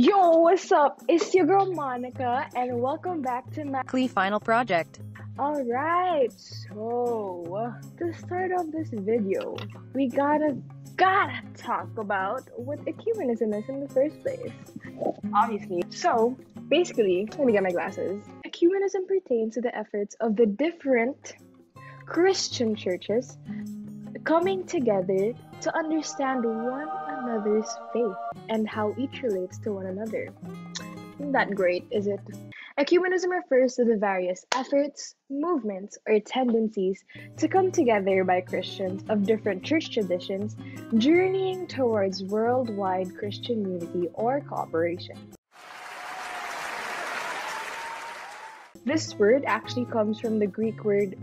Yo, what's up? It's your girl Monica, and welcome back to my. CLE Final Project. Alright, so to start off this video, we gotta gotta talk about what ecumenism is in the first place. Obviously. So basically, let me get my glasses. Ecumenism pertains to the efforts of the different Christian churches coming together to understand one another's faith and how each relates to one another. Isn't that great, is it? Ecumenism refers to the various efforts, movements, or tendencies to come together by Christians of different church traditions, journeying towards worldwide Christian unity or cooperation. This word actually comes from the Greek word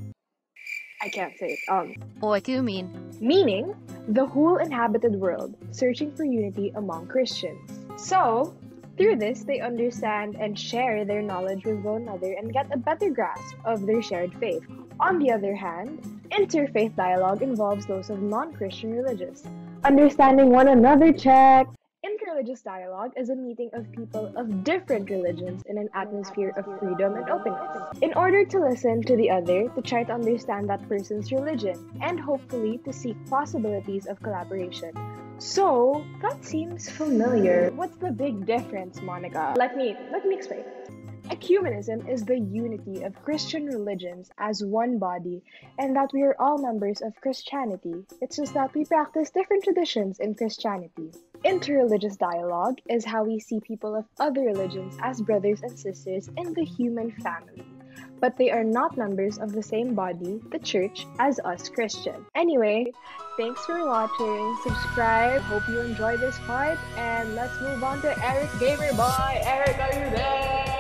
I can't say it. Um, mean? meaning the whole inhabited world, searching for unity among Christians. So, through this, they understand and share their knowledge with one another and get a better grasp of their shared faith. On the other hand, interfaith dialogue involves those of non Christian religious. Understanding one another check. Interreligious dialogue is a meeting of people of different religions in an atmosphere of freedom and openness. In order to listen to the other, to try to understand that person's religion, and hopefully to seek possibilities of collaboration. So, that seems familiar. What's the big difference, Monica? Let me let me explain. Ecumenism is the unity of Christian religions as one body, and that we are all members of Christianity. It's just that we practice different traditions in Christianity. Interreligious dialogue is how we see people of other religions as brothers and sisters in the human family, but they are not members of the same body, the church, as us Christians. Anyway, thanks for watching. Subscribe. Hope you enjoy this part, and let's move on to Eric Gamer Boy. Eric, are you there?